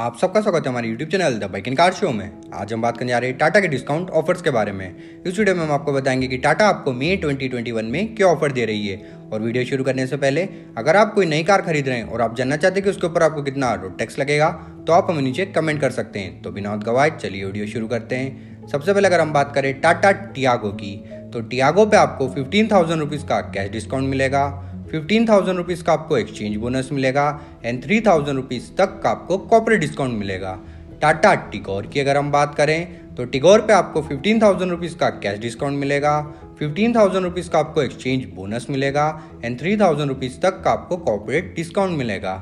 आप सबका स्वागत है हमारे YouTube channel the bike in car show में। आज हम बात करने जा रहे हैं टाटा के डिस्काउंट ऑफर्स के बारे में। इस वीडियो में हम आपको बताएँगे कि टाटा आपको मई 2021 में क्या ऑफ़र दे रही है। और वीडियो शुरू करने से पहले, अगर आप कोई नई कार खरीद रहे हैं और आप जानना चाहते हैं कि उसके ऊपर आपको कितना रोड टैक्स लगेगा तो आप हमें नीचे कमेंट कर सकते हैं। तो बिना गवाए चलिए वीडियो शुरू करते हैं। सबसे पहले अगर हम बात करें टाटा टियागो की तो टियागो पे आपको फिफ्टीन थाउज़ेंड रुपीज़ का कैश डिस्काउंट मिलेगा। फिफ्टीन थाउज़ेंड रुपीज़ का आपको एक्सचेंज बोनस मिलेगा एंड थ्री थाउज़ेंड रुपीज़ तक का आपको कॉपरेट डिस्काउंट मिलेगा। टाटा टिगोर की अगर हम बात करें तो टिगोर पे आपको फिफ्टीन थाउज़ेंड रुपीज़ का कैश डिस्काउंट मिलेगा फिफ्टीन थाउज़ेंड रुपीज़ का आपको एक्सचेंज बोनस मिलेगा एंड थ्री थाउज़ेंड रुपीज़ तक का आपको कॉपरेट डिस्काउंट मिलेगा।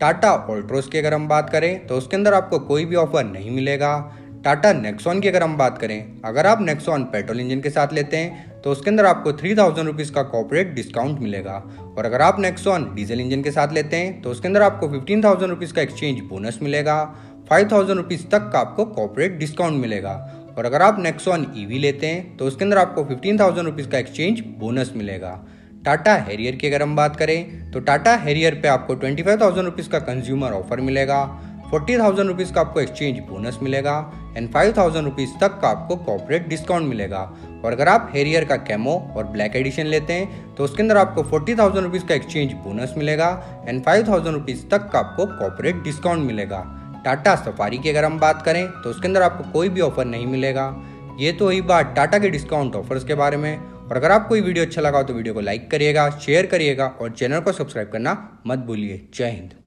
टाटा ऑल्ट्रोस की अगर हम बात करें तो उसके अंदर आपको कोई भी ऑफ़र नहीं मिलेगा। टाटा नेक्सॉन की अगर हम बात करें, अगर आप नेक्सॉन पेट्रोल इंजन के साथ लेते हैं तो उसके अंदर आपको थ्री थाउज़ेंड रुपीज़ का कॉपरेट डिस्काउंट मिलेगा। और अगर आप नेक्सॉन डीजल इंजन के साथ लेते हैं तो उसके अंदर आपको फिफ्टीन थाउज़ेंड रुपीज़ का एक्सचेंज बोनस मिलेगा। फाइव थाउज़ेंड रुपीज़ तक का आपको कॉपरेट डिस्काउंट मिलेगा। और अगर आप नेक्सॉन ईवी लेते हैं तो उसके अंदर आपको फिफ्टीन थाउज़ेंड रुपीज़ का एक्सचेंज बोनस मिलेगा। टाटा हैरियर की अगर हम बात करें तो टाटा हैरियर पे आपको ट्वेंटी फाइव थाउज़ेंड रुपीज़ का कंज्यूमर ऑफ़र मिलेगा। फोर्टी थाउज़ेंड रुपीज़ का आपको एक्सचेंज बोनस मिलेगा एंड फाइव थाउज़ेंड रुपीज़ तक का आपको कॉपरेट डिस्काउंट मिलेगा। और अगर आप हेरियर का कैमो और ब्लैक एडिशन लेते हैं तो उसके अंदर आपको फोर्टी थाउज़ेंड रुपीज़ का एक्सचेंज बोनस मिलेगा एंड फाइव थाउज़ेंड रुपीज़ तक का आपको कॉपरेट डिस्काउंट मिलेगा। टाटा सफारी की अगर हम बात करें तो उसके अंदर आपको कोई भी ऑफ़र नहीं मिलेगा। ये तो वही बात टाटा के डिस्काउंट ऑफर्स के बारे में। और अगर आपको ये वीडियो अच्छा लगा तो वीडियो को लाइक करिएगा, शेयर करिएगा और चैनल को सब्सक्राइब करना मत भूलिए। जय हिंद।